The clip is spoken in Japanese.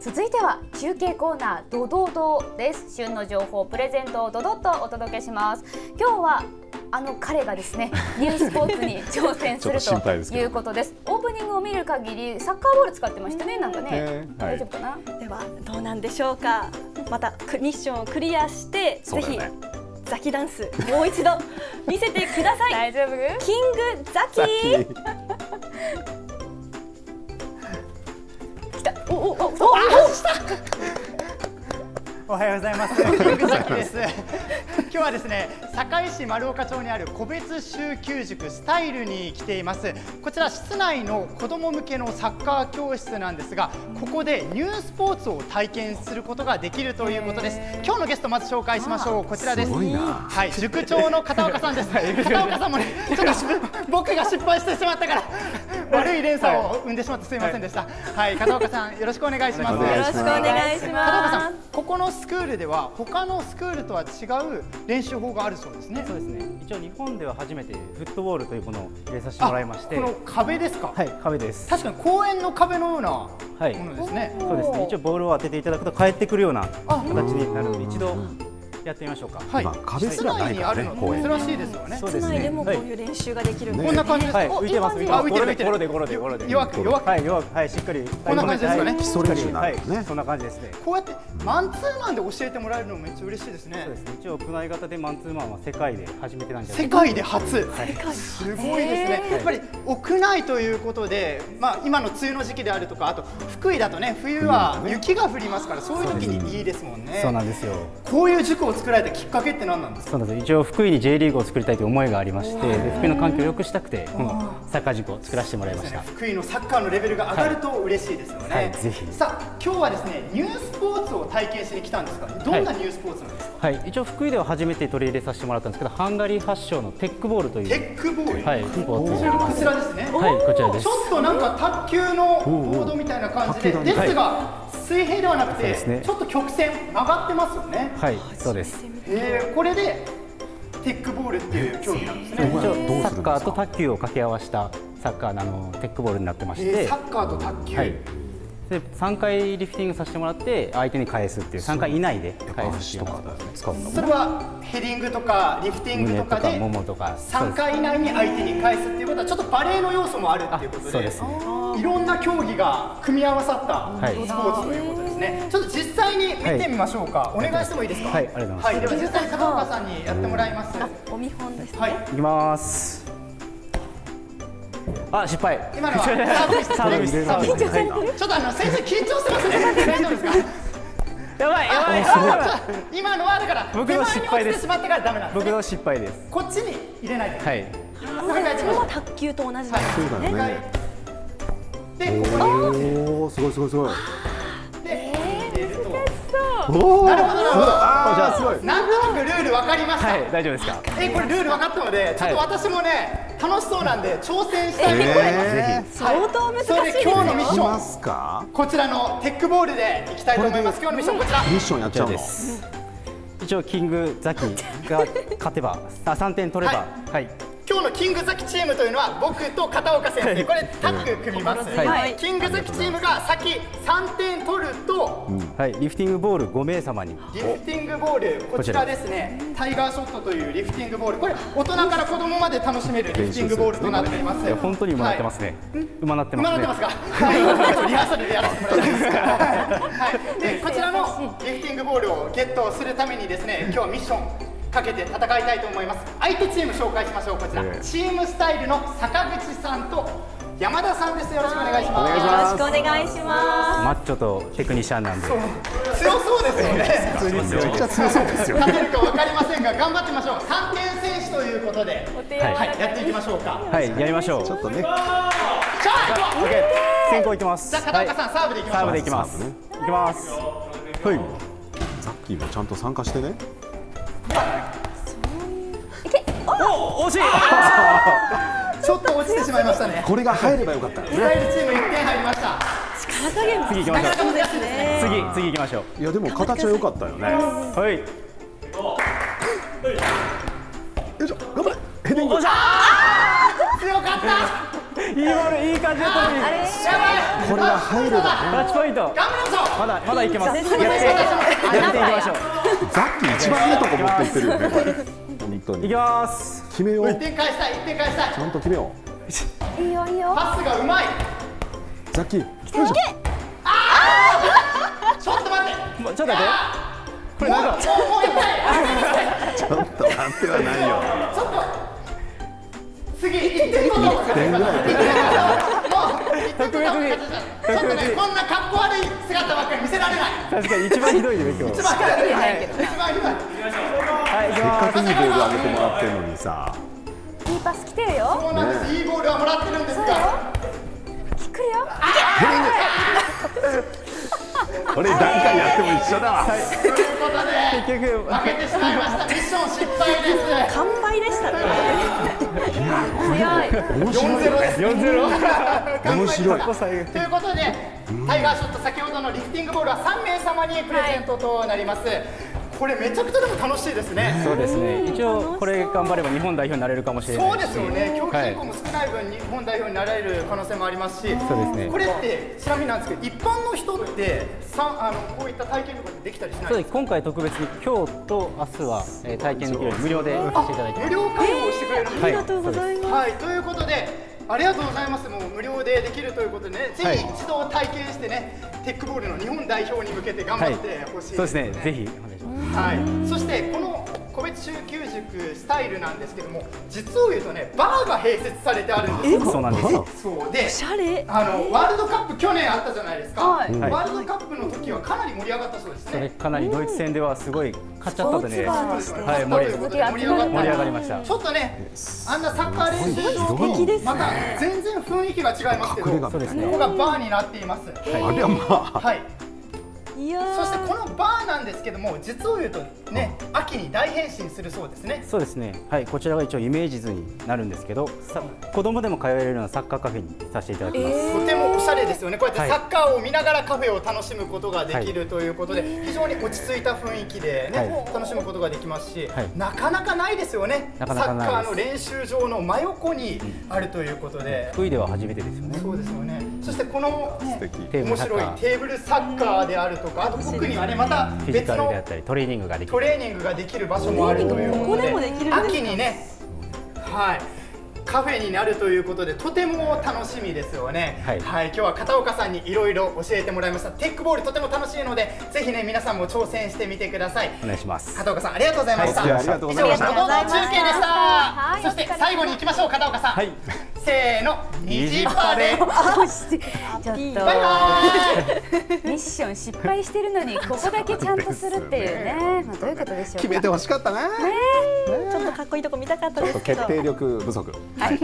続いては中継コーナードドドです。旬の情報プレゼントをドドッとお届けします。今日はあの彼がですね ニュースポーツに挑戦するということです。オープニングを見る限りサッカーボール使ってましたね。なんかね、大丈夫かな、ではどうなんでしょうか。またミッションをクリアして、ぜひザキダンスもう一度見せてください。大丈夫？キングザキ。来た おおおおおおはようございます。キングザキです。今日はですね、堺市丸岡町にある個別集級塾スタイルに来ています。こちら室内の子ども向けのサッカー教室なんですが、ここでニュースポーツを体験することができるということです。今日のゲストまず紹介しましょう。こちらです。すはい、塾長の片岡さんです。片岡さんもね、ちょっと僕が失敗してしまったから悪い連鎖を生んでしまってすみませんでした。はい、片岡さんよろしくお願いします。よろしくお願いします。片岡さん、ここのスクールでは他のスクールとは違う練習法があるそうですね。そうですね。一応日本では初めてフットボールというものを入れさせてもらいまして、この壁ですか？はい、壁です。確かに公園の壁のようなものですね。はい、そうですね。一応ボールを当てていただくと返ってくるような形になるので、一度やってみましょうか。はい。まあ、壁すらないからね。珍しいですよね。室内でもこういう練習ができる。こんな感じです。浮いてます。浮いてます。浮いてる浮いてる。ゴロでゴロでゴロで。弱く弱く。はい弱くはいしっかり。こんな感じですかね？基礎練習なんですね。そんな感じですね。こうやってマンツーマンで教えてもらえるのめっちゃ嬉しいですね。そうですね。一応屋内型でマンツーマンは世界で初めてなんじゃない世界で初。はい。すごいですね。やっぱり屋内ということで、まあ今の梅雨の時期であるとか、あと福井だとね冬は雪が降りますからそういう時にいいですもんね。そうなんですよ。こういう塾を作られたきっかけって何なんですか。そうなんです。一応福井に J リーグを作りたいという思いがありまして、福井の環境を良くしたくてこのサッカー塾を作らせてもらいました。福井のサッカーのレベルが上がると嬉しいですよね。はい、ぜひ。さあ今日はですねニュースポーツを体験しに来たんですが、どんなニュースポーツなんですか？はい、一応福井では初めて取り入れさせてもらったんですけど、ハンガリー発祥のテックボールという。テックボール。はい、スポーツこちらですね。はい、こちらです。ちょっとなんか卓球のボードみたいな感じで、ですが。水平ではなくて、ね、ちょっと曲線曲がってますよね。はい、そうです。えー、これでテックボールっていう競技なんですね。サッカーと卓球を掛け合わせたサッカーのあのテックボールになってまして、えー、サッカーと卓球。はいで3回リフティングさせてもらって相手に返すっていう3回以内で返すっていう使うんだそれはヘディングとかリフティングとかでももとか3回以内に相手に返すっていうことはちょっとバレーの要素もあるっていうことでそうです、ね、いろんな競技が組み合わさったスポーツということですね、はい、ちょっと実際に見てみましょうか、はい、お願いしてもいいですか？はいありがとうございます、はい、では実際に片岡さんにやってもらいます。お見本です、ね、はいいきます。あ失敗。今のはサーブでしたねちょっとあの先生緊張してますね。大丈夫ですかやばいやばい。今のはだから僕の失敗ですしまってからダメなん僕の失敗です。こっちに入れないで。はい。もう一回卓球と同じですねでここにおおすごいすごいすごいなるほどなるほど。じゃあすごい。なんとなくルールわかりました。はい大丈夫ですか？えこれルール分かったので、ちょっと私もね楽しそうなんで挑戦したいと思います。相当難しいそれで今日のミッションこちらのテックボールでいきたいと思います。今日のミッションこちら。ミッションやっちゃうの？一応キングザキが勝てば あ3点取ればはい今日のキングザキチームというのは僕と片岡先生。これタッグ組みます、はい、キングザキチームが先3点取ると、うん、はい。リフティングボール5名様に。リフティングボールこちらですね。タイガーショットというリフティングボール。これ大人から子供まで楽しめるリフティングボールとなっています。いや本当にうまなってますね、はい、うまなってますねうまなってますか？はい。リハーサルでやらせてもらいます。はい。でこちらのリフティングボールをゲットするためにですね今日はミッションかけて戦いたいと思います。相手チーム紹介しましょう。こちら、チームスタイルの坂口さんと山田さんです。よろしくお願いします。よろしくお願いします。マッチョとテクニシャンなんで。強そうですよね。普通に強そうですよ勝てるかわかりませんが頑張ってみましょう。3点選手ということで。はい、やっていきましょうか。はいやりましょう。ちょっとね。さあ行こう先行いきます。じゃあ片岡さん、サーブでいきましょう。サーブでいきます。いきます。はい。ザッキーもちゃんと参加してねお惜しい。ちょっと落ちてしまいましたね。これが入ればよかったねイスラエルチーム1点入りました。力加減次行きましょう。次次行きましょう。いやでも形は良かったよね。はい。よいしょ。頑張れ。ヘディング。強かった。いいボールいい感じで飛びあれ？これが入ればね。タッチポイント。頑張りましょう。まだまだいけます。やって絶対やっていきましょう。ザッキー一番いいとこ持っていってるよね本当いきにます。決めよう。1点返したい1点返したい。ちゃんと決めよう。いいよいいよ。パスがうまい。ザッキーよいしょちょっと待って。ちょっと待って。これなんかもうもう一回ちょっと待ってはないよ次1点取ろう1点ぐらいで特別にちょっとねこんな格好悪い姿ばっかり見せられない確かに一番ひどいね今日一番ひどい一番ひどいせっかくいいボール上げてもらってるのにさ。いいパス来てるよ。そうなんです。いいボールはもらってるんですが来るよ。これ何回やっても一緒だわ。ということで結局負けてしまいました。ミッション失敗です。完敗でしたね。強い。4-0です四ゼロ面白い。ということで、タイガーショット先ほどのリフティングボールは3名様にプレゼントとなります、これめちゃくちゃでも楽しいですね。そうですね。一応これ頑張れば日本代表になれるかもしれない。そうですよね。競技はい。人口も少ない分日本代表になれる可能性もありますしそうですね。これってちなみになんですけど一般の人ってさあのこういった体験とかってできたりしないそうです。今回特別に今日と明日は、えー体験できるように無料でさせていただいてます。無料開放してくれるんですはいありがとうございます。はい、ということで、ありがとうございます。もう無料でできるということでね、ぜはい。ひ一度体験してね、テックボールの日本代表に向けて頑張ってほしいそうですね。ぜひお願いします。はい、そしてこの個別中級塾スタイルなんですけども、実を言うとね、バーが併設されてあるんですよ。そうなんですよそう。で。あのワールドカップ去年あったじゃないですか。はい。はいワールドカップの時はかなり盛り上がったそうですね。かなりドイツ戦ではすごい勝っちゃったんでね。スポーツバーとしてはい盛り上がった。盛り上がりました。ちょっとね、あんなサッカー練習場とまた全然雰囲気が違いますけど、隠れ家そうですね。ここがバーになっています。ありゃまあはい。いやー。そしてこのバーなんですけども、実を言うとね、秋に大変身するそうですね。そうですね。はいこちらが一応イメージ図になるんですけどさ子供でも通えるようなサッカーカフェにさせていただきます、とてもおしゃれですよね。こうやってはい。サッカーを見ながらカフェを楽しむことができるということで、非常に落ち着いた雰囲気でね、はい。楽しむことができますし、はい。なかなかないですよね。なかなかないです。サッカーの練習場の真横にあるということで。福井では初めてですよね。そうですよね。そしてこの、ね、面白いテーブルサッカーであるとか、あと奥にはねまたフィジ別のカルであったりトレーニングができるトレーニングができる場所もあるということで、ここでもできるんですか秋にね、はい。カフェになるということでとても楽しみですよね。はい今日は片岡さんにいろいろ教えてもらいました。テックボールとても楽しいので、ぜひね皆さんも挑戦してみてください。お願いします片岡さんありがとうございました。はいありがとうございました以上ドドド中継でした。はいそして最後に行きましょう片岡さん。はいせーの、虹パレ。あして。ちょっと。バイバイ。ミッション失敗してるのに ここだけちゃんとするっていうね、まあ、どういうことでしょうか。決めてほしかったねちょっとかっこいいとこ見たかったですけど。決。定力不足。はい